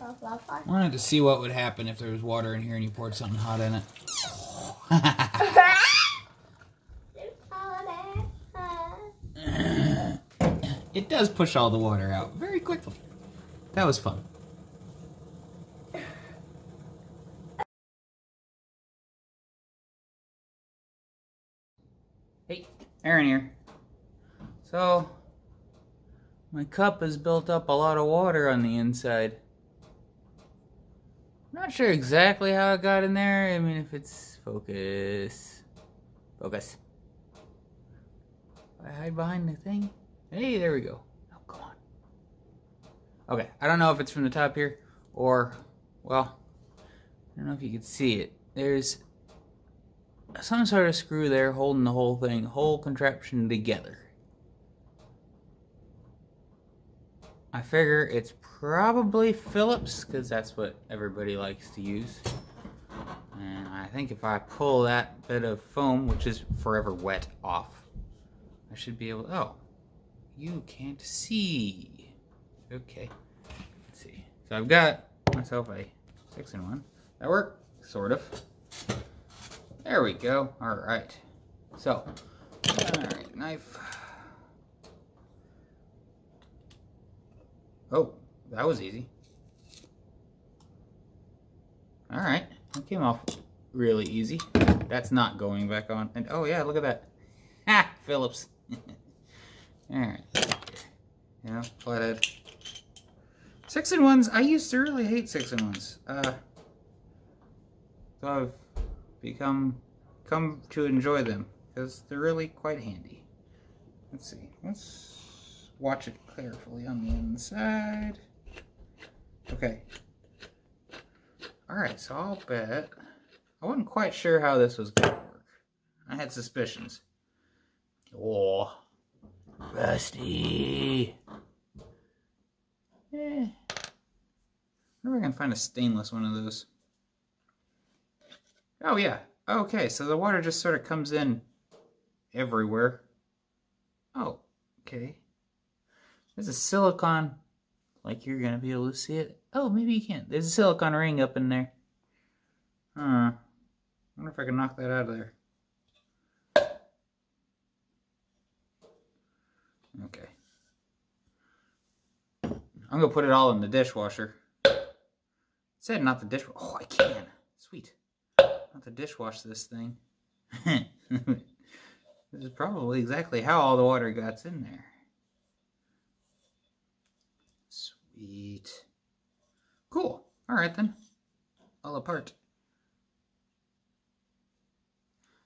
I wanted to see what would happen if there was water in here and you poured something hot in it. it does push all the water out very quickly. That was fun. Hey, Aaron here. So, my cup has built up a lot of water on the inside. Not sure exactly how it got in there. I mean, if it's focus. Focus. I hide behind the thing. Hey, there we go. Oh, come on. Okay, I don't know if it's from the top here or, well, I don't know if you can see it. There's some sort of screw there holding the whole thing, whole contraption together. I figure it's probably Phillips because that's what everybody likes to use. And I think if I pull that bit of foam, which is forever wet, off, I should be able to, oh, you can't see. Okay, let's see. So I've got myself a six-in-one. That worked, sort of. There we go. All right. So, all right, knife. Oh, that was easy. All right, that came off really easy. That's not going back on. And oh yeah, look at that. Ha, Phillips. All right. Yeah, flathead. Six and ones. I used to really hate six and ones. Uh, so I've become come to enjoy them because they're really quite handy. Let's see. Let's watch it carefully on the inside. Okay. Alright, so I'll bet... I wasn't quite sure how this was going to work. I had suspicions. Oh, rusty. Eh. Wonder if I can find a stainless one of those. Oh, yeah. Okay, so the water just sort of comes in everywhere. Oh, okay. There's a silicon, like you're gonna be able to see it. Oh, maybe you can't. There's a silicon ring up in there. Huh. I wonder if I can knock that out of there. Okay. I'm gonna put it all in the dishwasher. It said not the dishwasher. Oh, I can. Sweet. Not the dishwash this thing. this is probably exactly how all the water got in there. Sweet. Cool. All right then. All apart.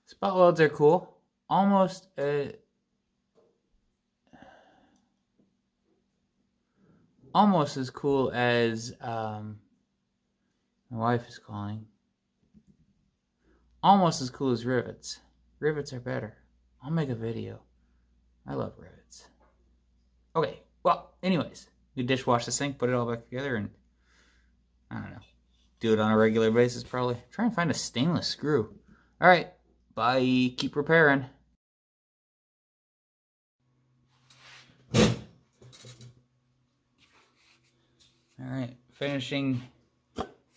Spot welds are cool. Almost uh, almost as cool as um, my wife is calling. Almost as cool as rivets. Rivets are better. I'll make a video. I love rivets. Okay, well, anyways. You dishwash the sink, put it all back together, and I don't know. Do it on a regular basis, probably. Try and find a stainless screw. All right, bye. Keep repairing. All right, finishing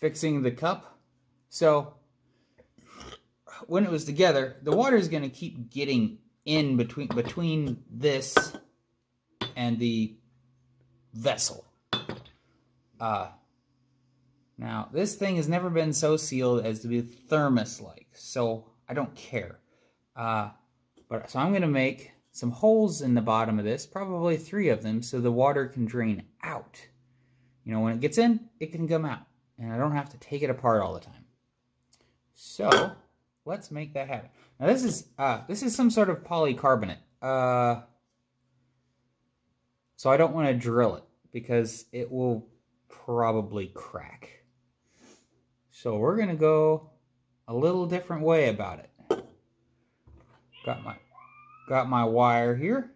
fixing the cup. So when it was together, the water is going to keep getting in between between this and the vessel. Uh, now, this thing has never been so sealed as to be thermos-like, so I don't care. Uh, but So I'm going to make some holes in the bottom of this, probably three of them, so the water can drain out. You know, when it gets in, it can come out, and I don't have to take it apart all the time. So, let's make that happen. Now, this is uh, this is some sort of polycarbonate. Uh, so I don't want to drill it because it will probably crack. So we're going to go a little different way about it. Got my got my wire here.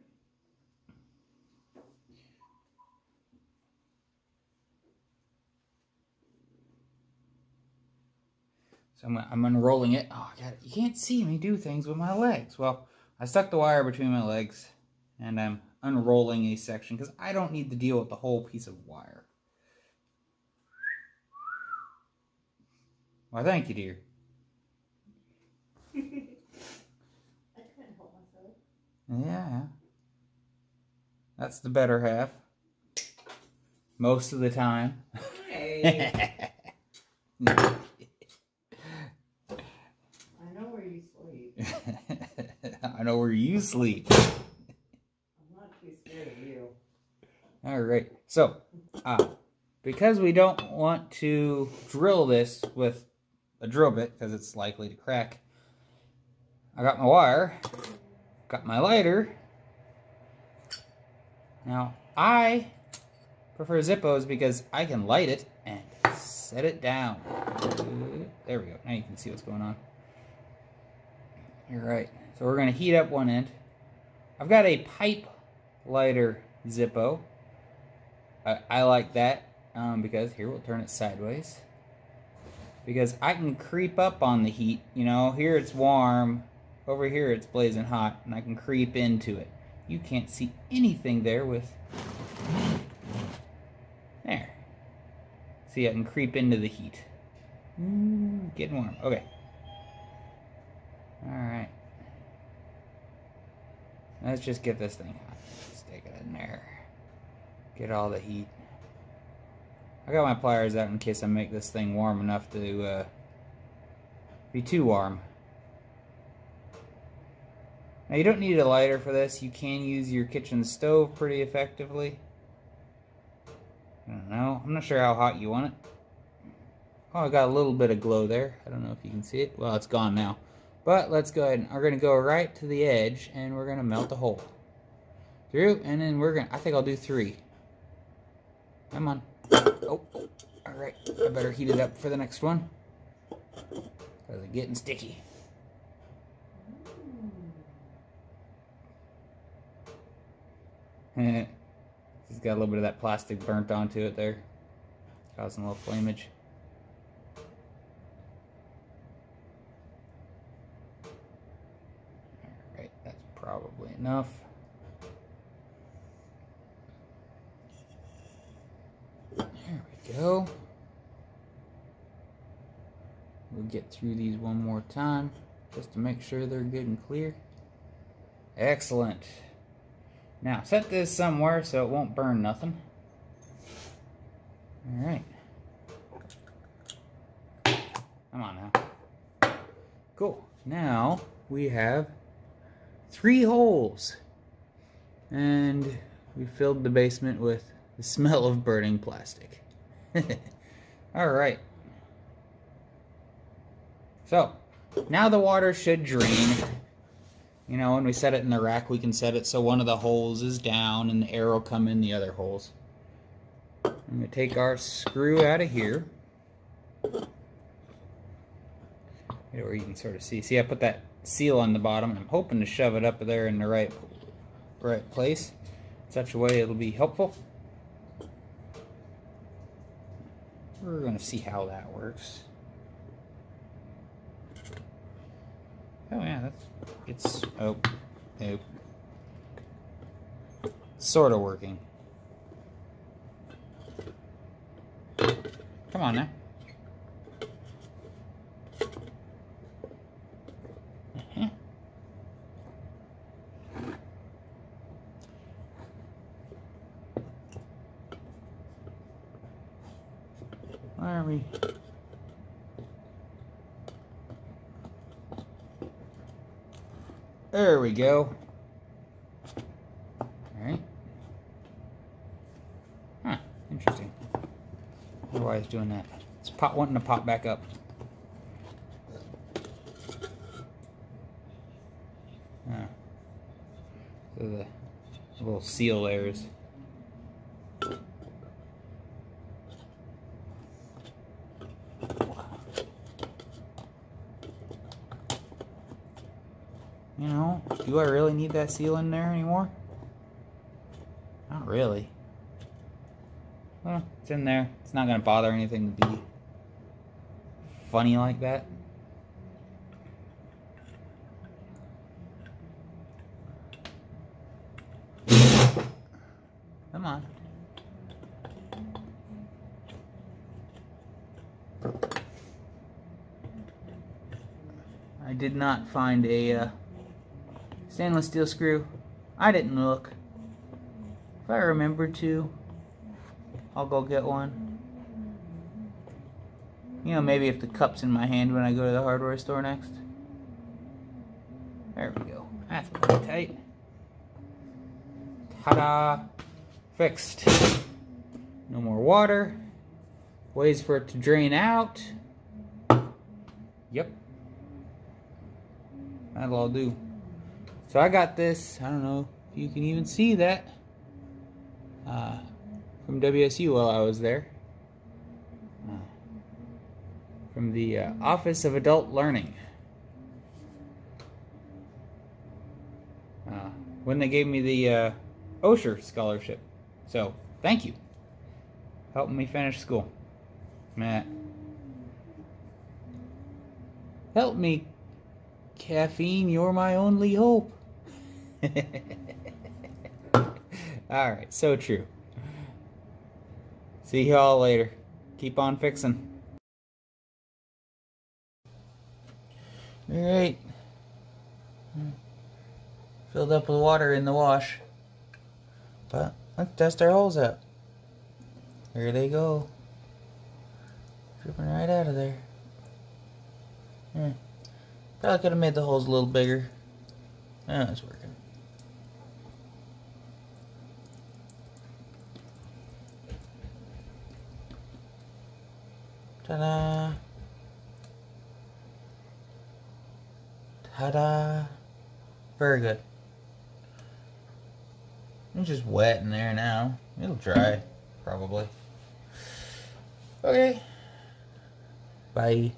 So I'm, I'm unrolling it. Oh, God, you can't see me do things with my legs. Well, I stuck the wire between my legs, and I'm unrolling a section because I don't need to deal with the whole piece of wire. Why, thank you, dear. I couldn't help myself. Yeah. That's the better half. Most of the time. Hey, I know where you sleep. I know where you sleep. I'm not too scared of you. All right. So, uh, because we don't want to drill this with a drill bit because it's likely to crack, I got my wire, got my lighter. Now, I prefer Zippos because I can light it and set it down. There we go. Now you can see what's going on. You're right. So we're going to heat up one end. I've got a pipe lighter Zippo. I, I like that um, because here we'll turn it sideways. Because I can creep up on the heat. You know, here it's warm. Over here it's blazing hot. And I can creep into it. You can't see anything there with... There. See, I can creep into the heat. Ooh, getting warm. Okay. Alright. Let's just get this thing hot. Stick it in there. Get all the heat. I got my pliers out in case I make this thing warm enough to uh, be too warm. Now you don't need a lighter for this. You can use your kitchen stove pretty effectively. I don't know. I'm not sure how hot you want it. Oh, I got a little bit of glow there. I don't know if you can see it. Well, it's gone now. But let's go ahead and we're going to go right to the edge and we're going to melt a hole. Through, and then we're going to, I think I'll do three. Come on. Oh, oh. all right. I better heat it up for the next one. Because it's getting sticky. It's got a little bit of that plastic burnt onto it there. Causing a little flamage. Alright, that's probably enough. There we go. We'll get through these one more time just to make sure they're good and clear. Excellent. Now, set this somewhere so it won't burn nothing. Alright. Come on now. Cool. Now, we have three holes. And we filled the basement with the smell of burning plastic. Alright. So, now the water should drain. You know, when we set it in the rack, we can set it so one of the holes is down and the air will come in the other holes. I'm going to take our screw out of here. Where you can sort of see. See, I put that seal on the bottom, I'm hoping to shove it up there in the right, right place. Such a way it'll be helpful. We're going to see how that works. Oh yeah, that's it's oh nope. Sort of working. Come on now. Uh-huh. Why are we? There we go. Alright. Huh, interesting. wonder why it's doing that. It's pop wanting to pop back up. Huh. So the little seal there is You know, do I really need that seal in there anymore? Not really. Well, it's in there. It's not going to bother anything to be funny like that. Come on. I did not find a uh, stainless steel screw. I didn't look. If I remember to, I'll go get one. You know, maybe if the cup's in my hand when I go to the hardware store next. There we go. That's pretty tight. Ta-da! Fixed. No more water. Ways for it to drain out. Yep. That'll all do. So I got this, I don't know if you can even see that, uh, from WSU while I was there. Uh, from the uh, Office of Adult Learning. Uh, when they gave me the uh, Osher scholarship. So, thank you. Helping me finish school. Matt. Help me, caffeine, you're my only hope. Alright, so true. See y'all later. Keep on fixing. Alright. Filled up with water in the wash. But let's test our holes out. There they go. Dripping right out of there. Hmm. Probably could have made the holes a little bigger. Oh, it's working. Ta-da! Ta-da! Very good. It's just wet in there now. It'll dry, probably. Okay. Bye.